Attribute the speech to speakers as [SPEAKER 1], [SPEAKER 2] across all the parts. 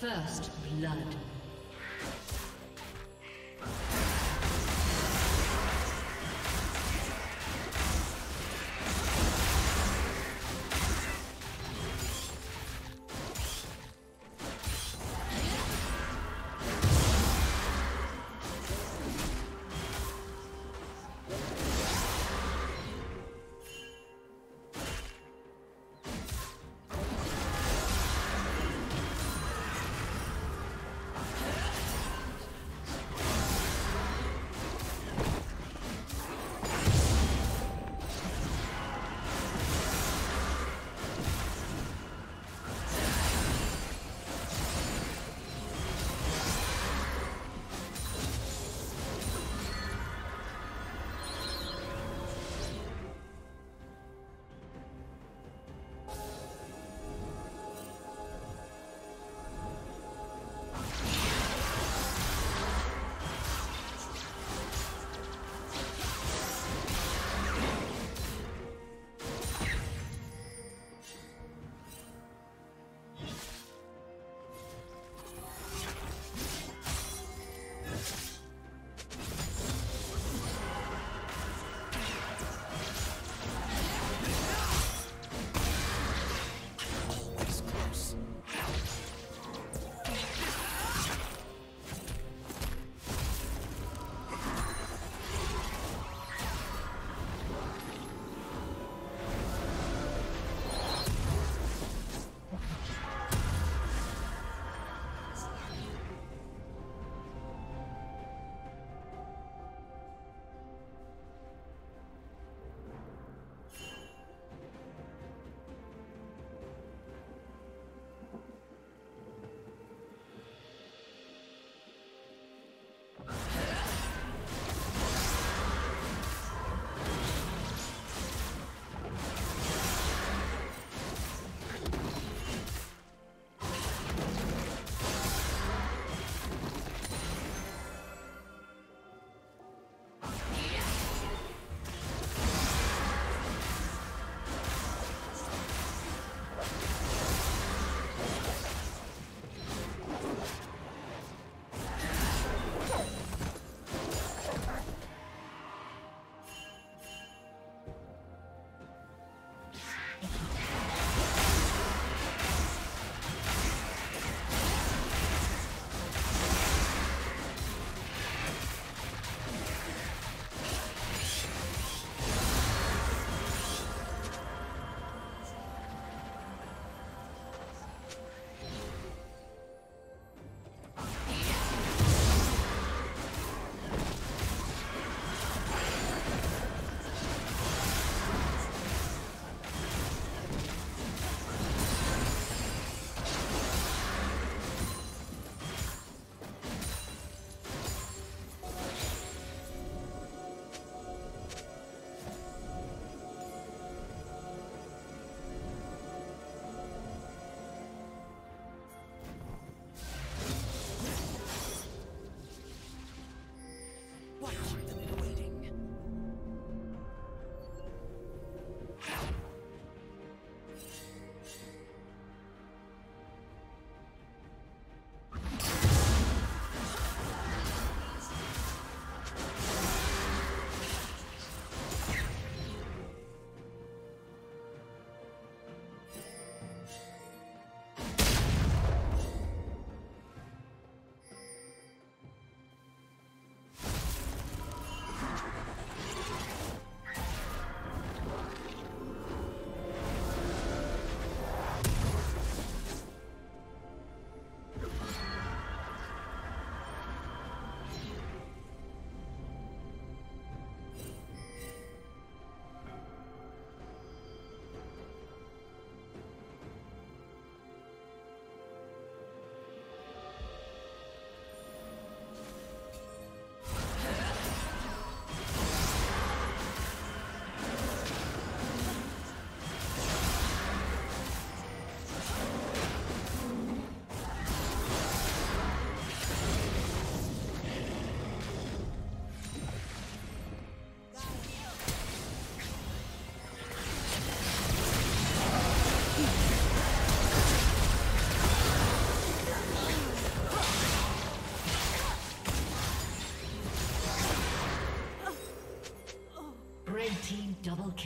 [SPEAKER 1] First blood.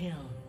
[SPEAKER 1] Kill.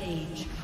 [SPEAKER 1] Rampage.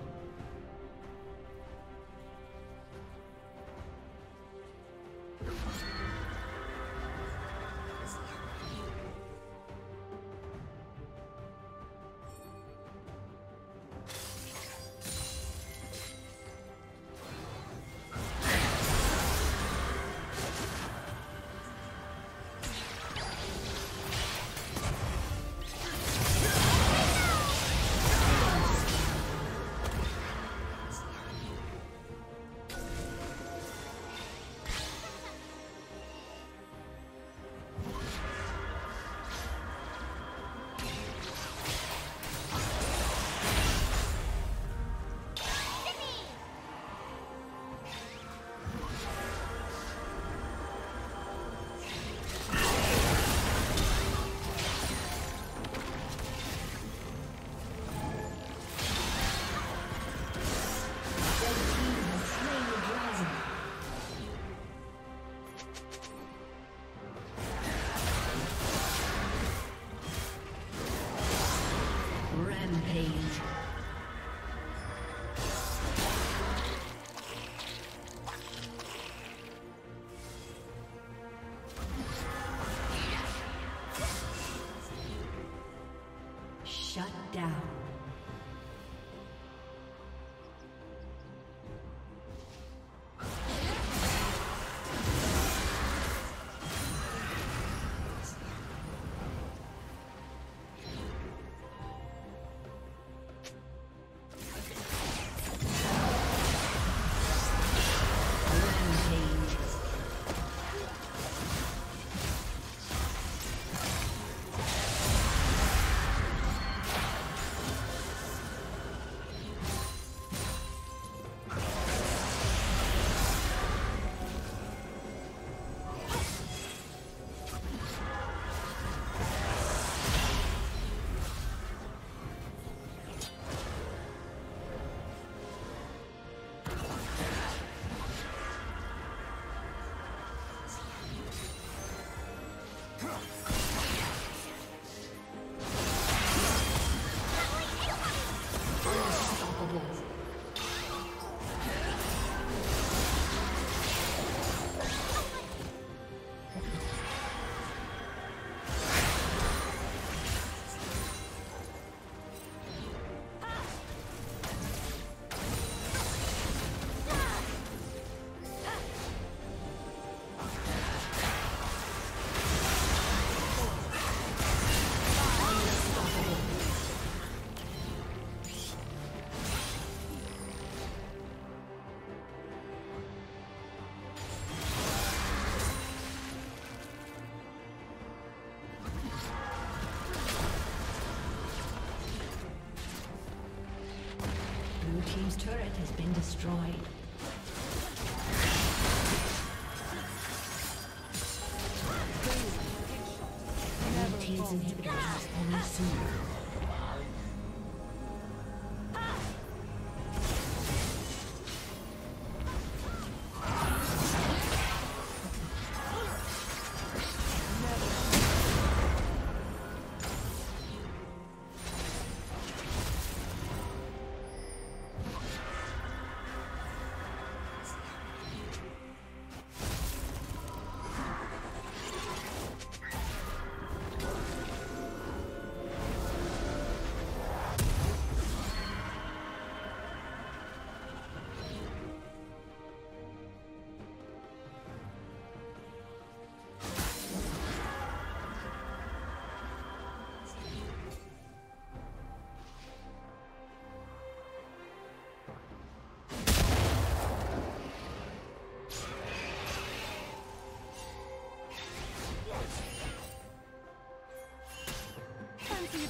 [SPEAKER 1] Has been destroyed.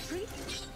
[SPEAKER 1] Retreat?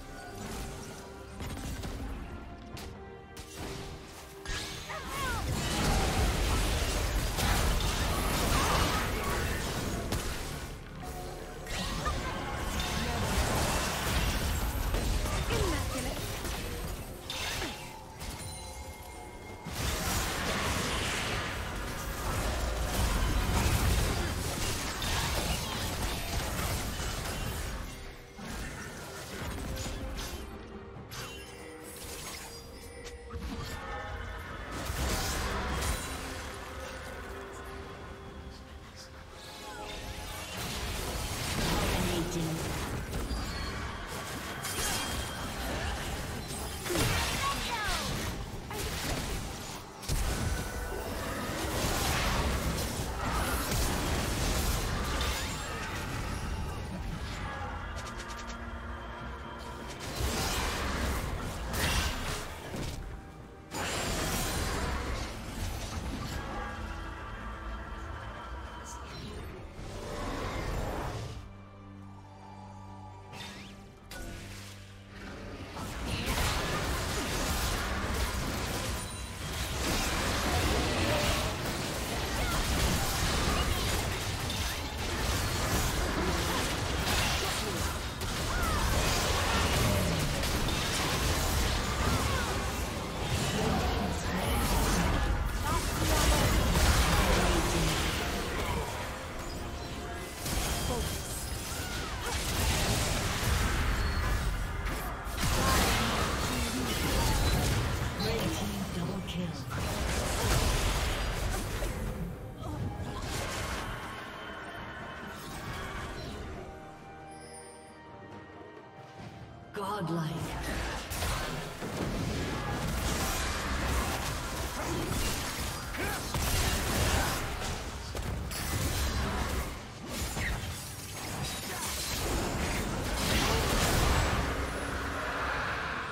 [SPEAKER 1] Godlike.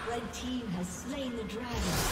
[SPEAKER 1] Red team has slain the dragon.